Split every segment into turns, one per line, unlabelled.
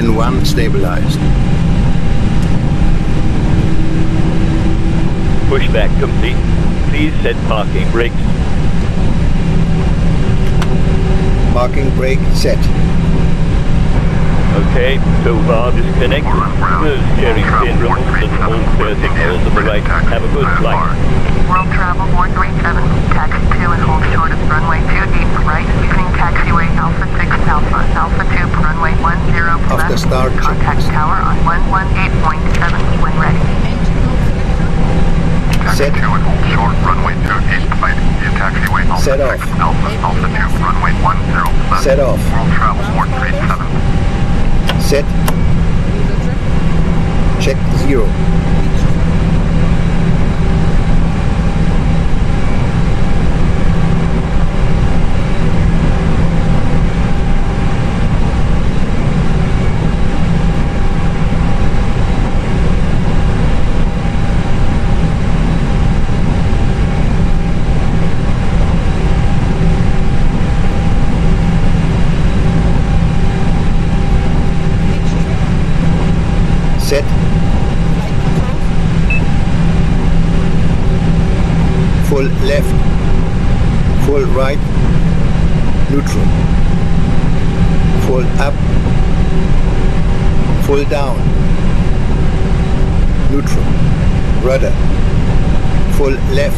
Engine 1 stabilized.
Pushback complete. Please set parking brakes.
Parking brake set.
Okay, so far disconnect. The steering pin removed and all clear signals to the right. Have a good flight.
World Travel 437, taxi 2 and hold short of runway 28 right, using taxiway Alpha 6 Alpha, Alpha 2 runway 10
After
left.
start,
Contact tower on 118.7 when ready.
Set.
Taxi 2 and hold short, runway 28 right, use taxiway Alpha
Set
6
off.
Alpha, Alpha 2, runway 10 left.
Set off.
World Travel 437.
Set. Check zero. Set. Full left. Full right. Neutral. Full up. Full down. Neutral. Rudder. Full left.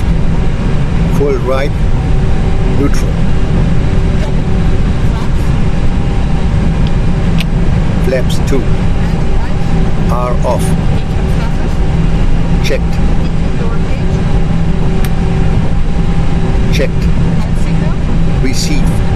Full right. Neutral. Flaps 2 are off. Checked. Checked. Received.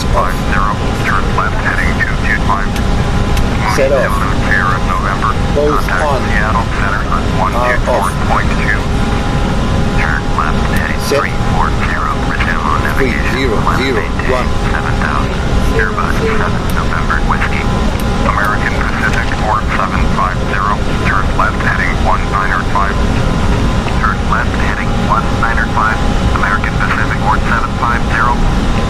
50, turn left heading 225.
Set off.
Sierra, November.
Both
Contact
on.
Seattle Center on
Are ah, off.
124.2. Turn left heading
Set.
340. Resume on
Three,
navigation.
zero, zero, one.
7000. Airbus 7 November Whiskey. American Pacific 4750. Turn left heading 195. Turn left heading 195. American Pacific 4750.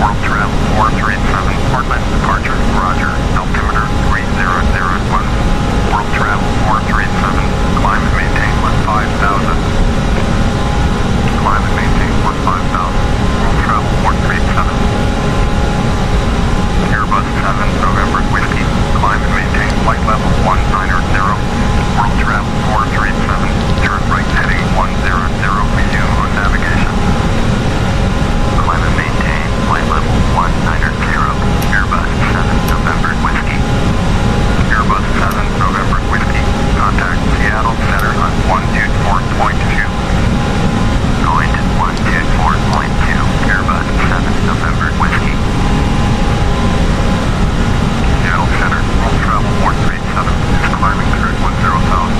World Travel 437 Portland departure. Roger. Altimeter 300.
Course travel 437, climb and maintain plus 5,000. plus 5,000. World travel 437. Airbus 7, November maintain flight level 190. World travel 437, turn right heading 100, resume on navigation. Maintain flight level
November Whiskey. Contact Seattle Center on 124.2. Going to 124.2. Airbus November Whiskey.
Seattle Center.
Travel
climbing
10,000.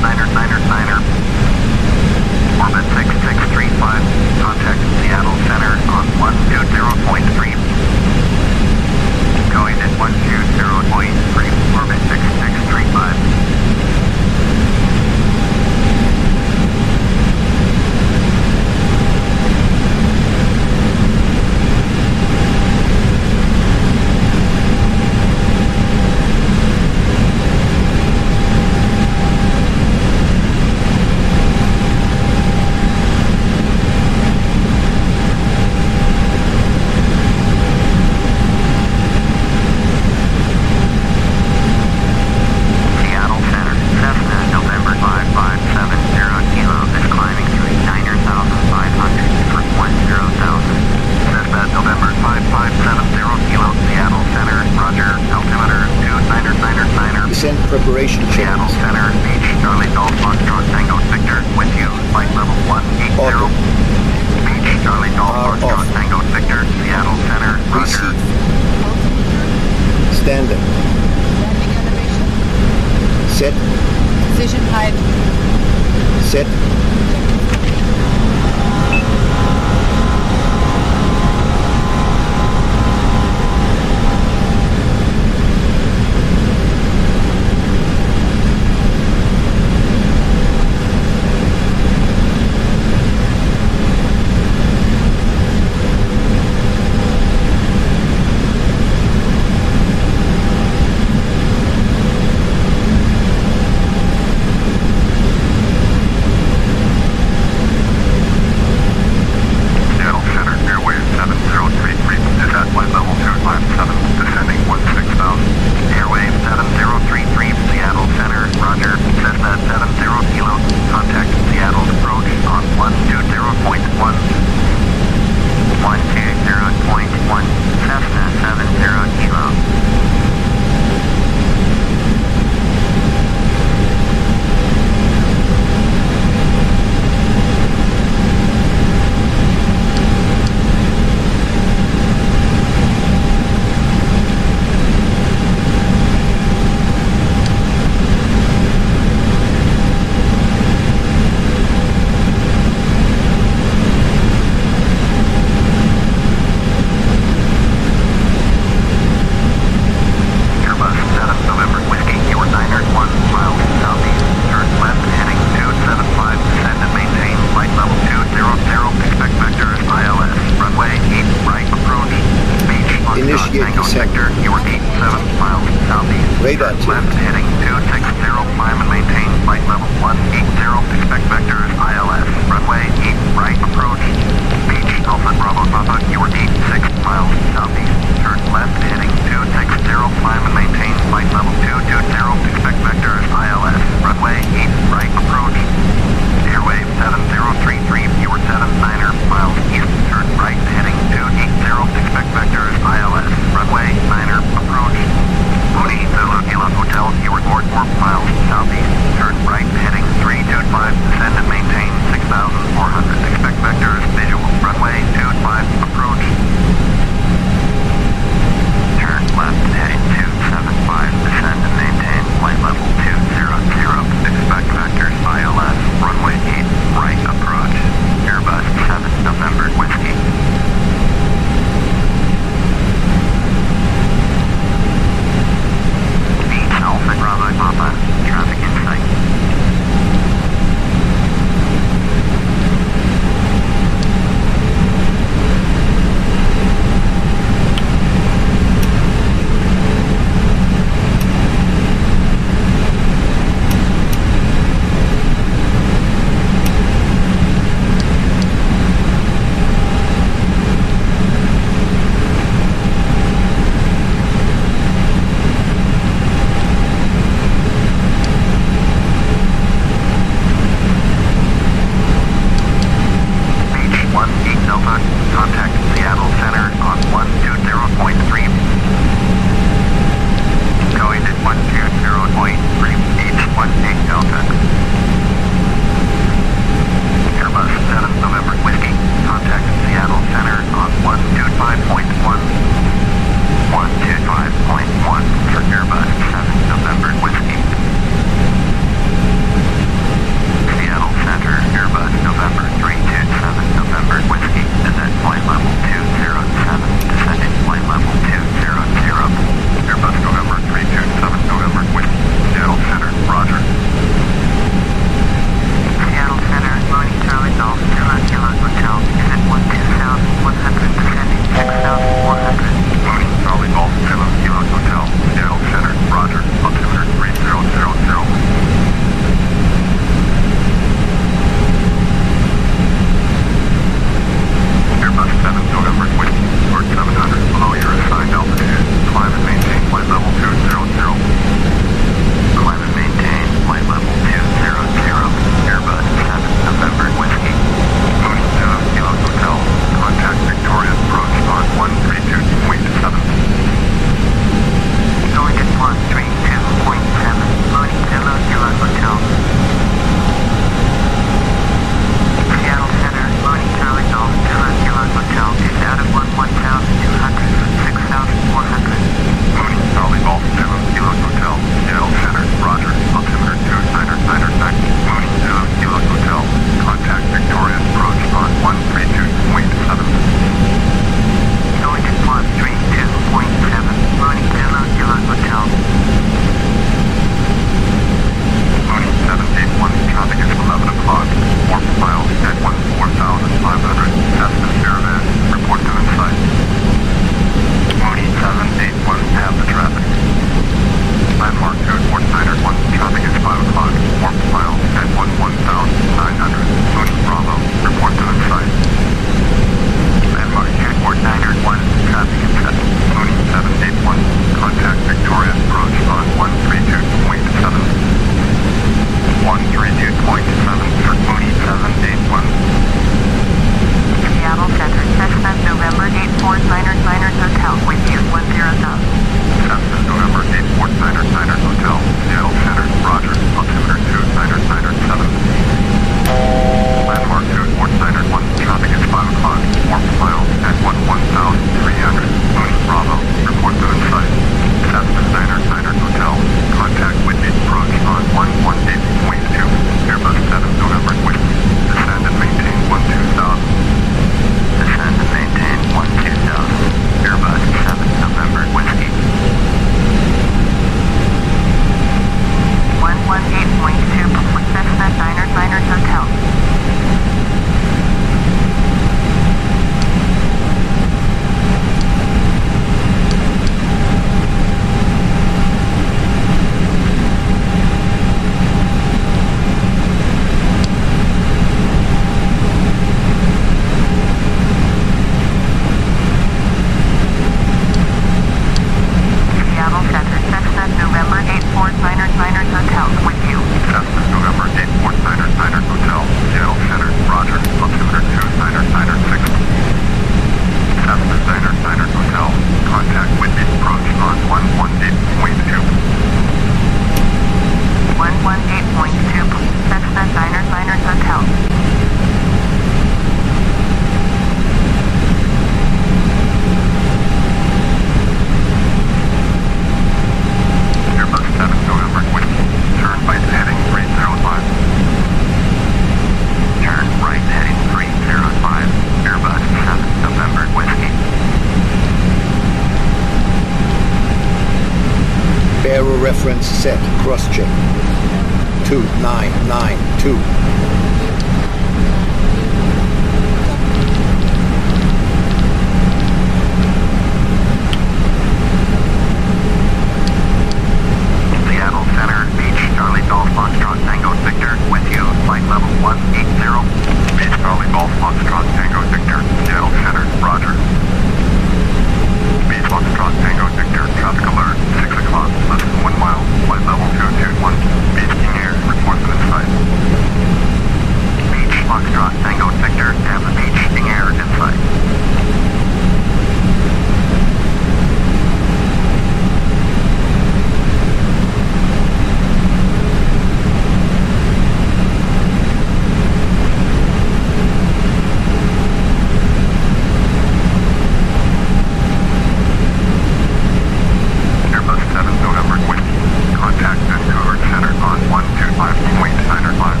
Niner climb.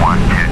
One, two.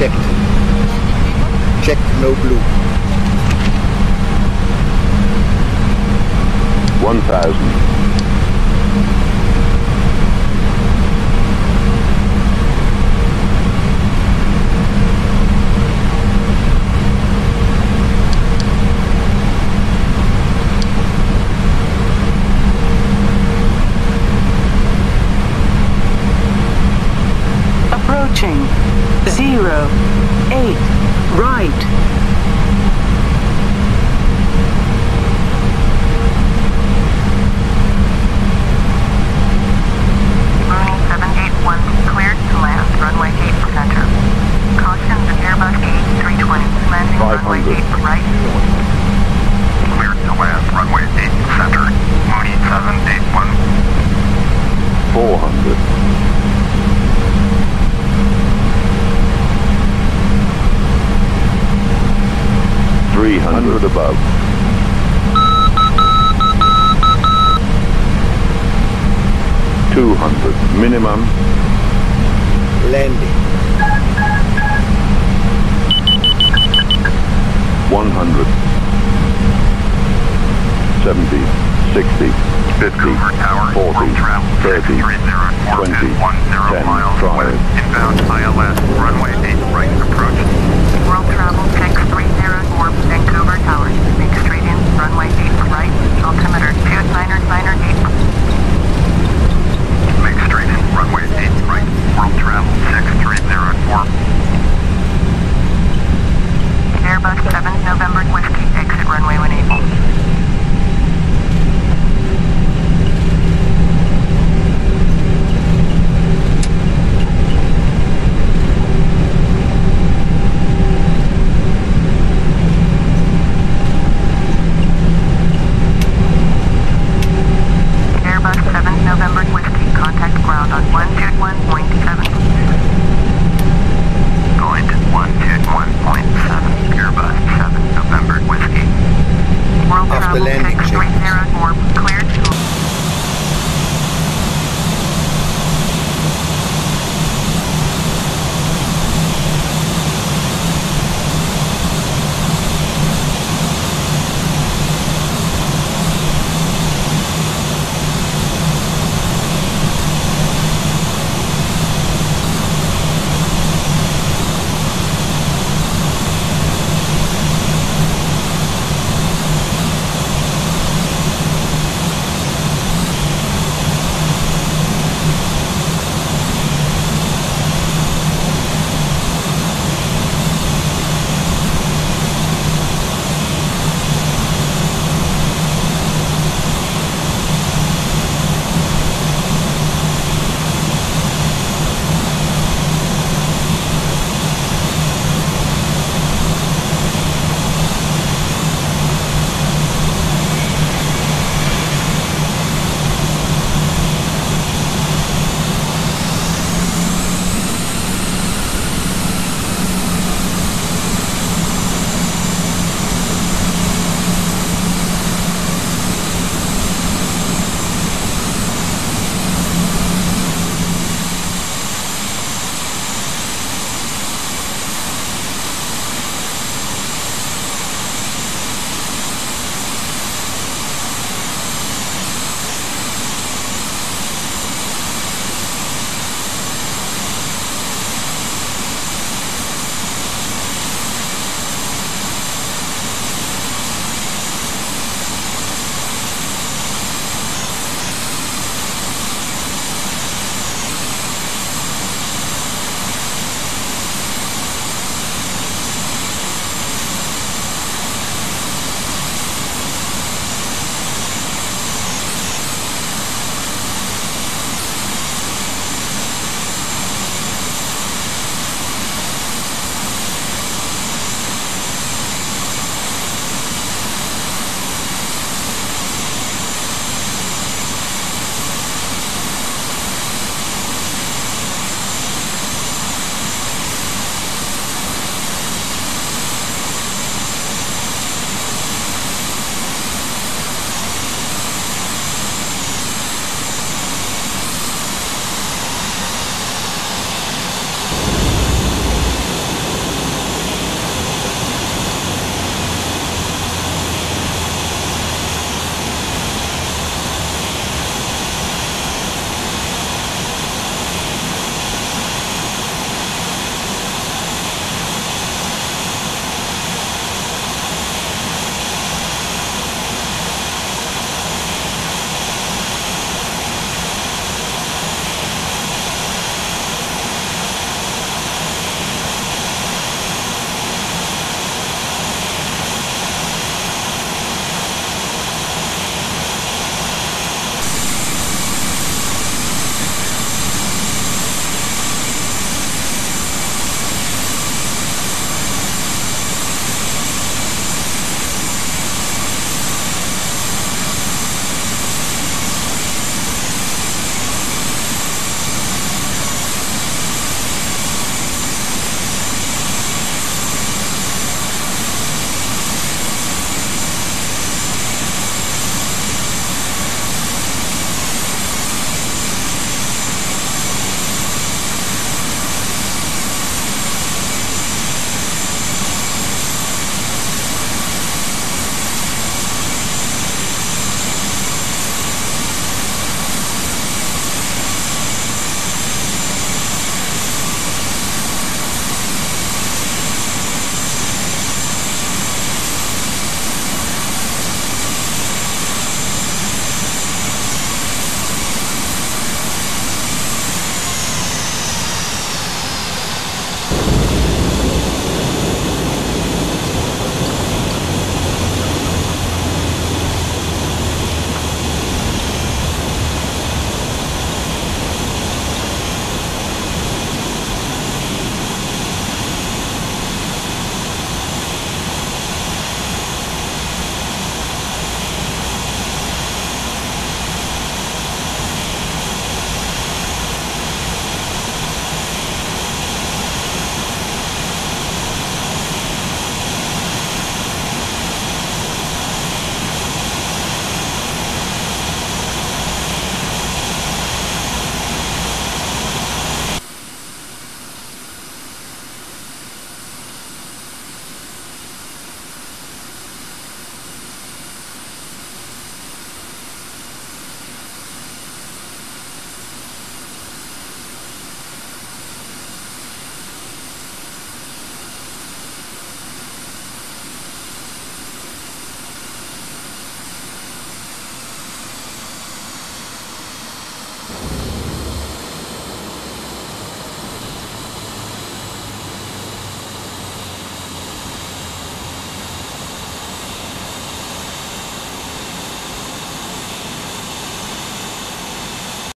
Checked. Checked.
No blue.
1,000.